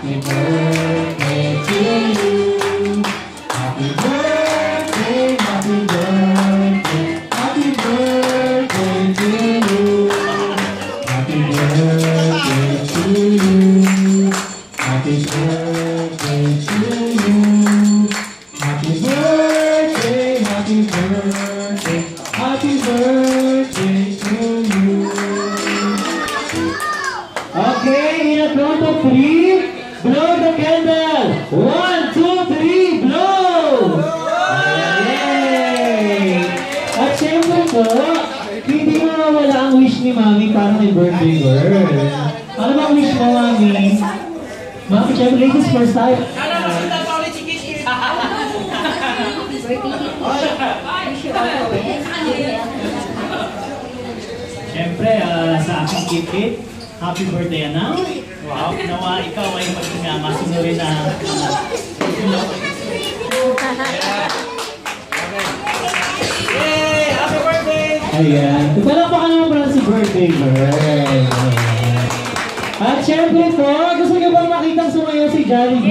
Happy birthday to you. Happy birthday, happy birthday, happy birthday to you. Happy birthday to you. Happy birthday to you. Happy birthday, happy birthday, happy birthday to you. A count of three, blow the candle. One, two, three, blow! Yay! At syempre po, hindi mo mawala ang wish ni Mami para kay birthday girl. Ano bang wish mo, Mami? Mami, syempre, ladies first time. Siyempre, ah, sa aking kit-kit, happy birthday, anak. Wow, nawa ikaw ay maging uh, masunurin na Yay! Happy birthday! Ayan. Palakpakan naman pala si birthday girl. At syempre po, gusto niyo bang makitang sumayaw si Jollibee?